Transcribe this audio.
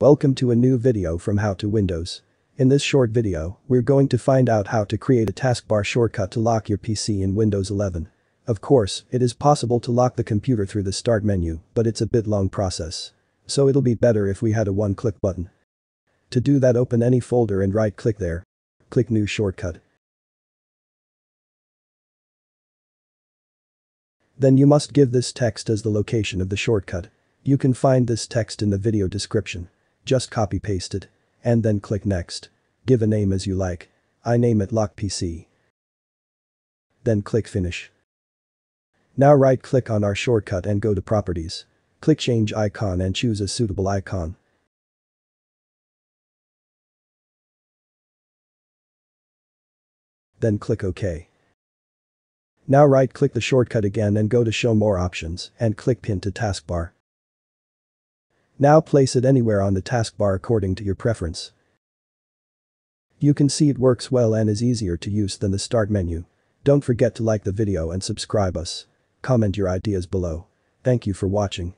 Welcome to a new video from How to Windows. In this short video, we're going to find out how to create a taskbar shortcut to lock your PC in Windows 11. Of course, it is possible to lock the computer through the start menu, but it's a bit long process. So it'll be better if we had a one-click button. To do that open any folder and right-click there. Click New Shortcut. Then you must give this text as the location of the shortcut. You can find this text in the video description. Just copy paste it. And then click next. Give a name as you like. I name it lock PC. Then click finish. Now right click on our shortcut and go to properties. Click change icon and choose a suitable icon. Then click OK. Now right click the shortcut again and go to show more options and click pin to taskbar. Now place it anywhere on the taskbar according to your preference. You can see it works well and is easier to use than the start menu. Don't forget to like the video and subscribe us. Comment your ideas below. Thank you for watching.